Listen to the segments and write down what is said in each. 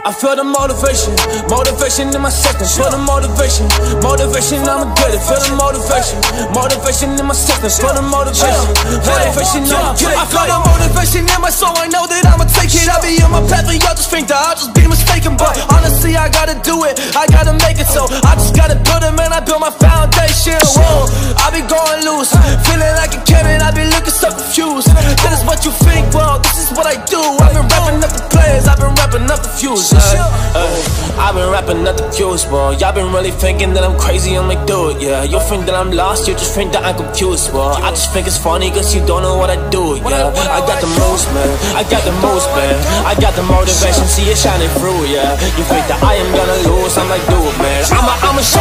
I feel the motivation, motivation in my system. Feel the motivation, motivation, I'ma get it. Feel the motivation, motivation in my system. Feel the motivation, motivation, I'ma get it. I feel the motivation in my soul, I know that I'ma take it. I be on my path, and y'all just think that I'll just be mistaken. But honestly, I gotta do it, I gotta make it so. I just gotta build it, man, I build my foundation. Whoa, I be going Ay, ay, uh, uh, I've been rapping up the fuse, bro. Y'all been really thinking that I'm crazy, I'm like, dude, yeah. You think that I'm lost, you just think that I'm confused, bro. I just think it's funny, cause you don't know what I do, yeah. I got the moves, man. I got the moves, man. I got the motivation, see it shining through, yeah. You think that I am gonna lose, I'm like, dude, man. I'ma, I'ma show you,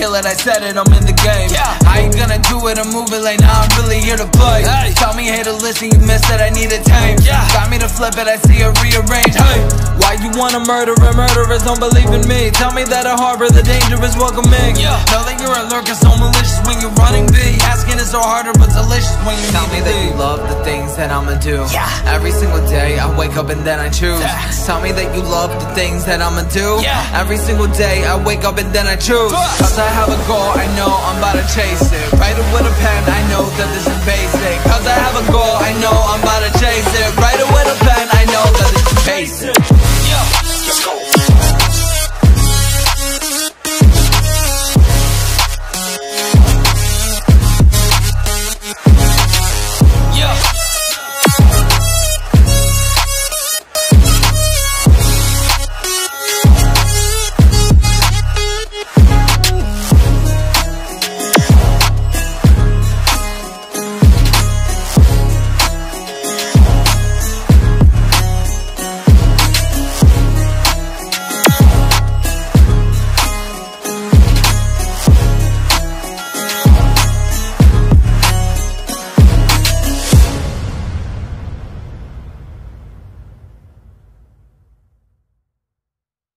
kill it, I said it, I'm in the game. Yeah. How you gonna do it, I'm moving like now I'm really here to play. Hey. Tell me, hey, to listen, you missed it, I need a tame. Yeah. Got me to flip it, I see it rearrange. Hey, why you wanna murder and murderers? Don't believe in me. Tell me that I harbor the dangerous welcoming. Yeah. Know that you're a lurker, so malicious when you're running B Asking is so harder, but delicious when you Tell me that you love the things that I'ma do. Yeah. Every single day I wake up and then I choose. Tell me that you love the things that I'ma do. Yeah. Every single day I wake up and then I choose. Cause I have a goal, I know I'm about to chase it. Write it with a pen, I know that this is basic.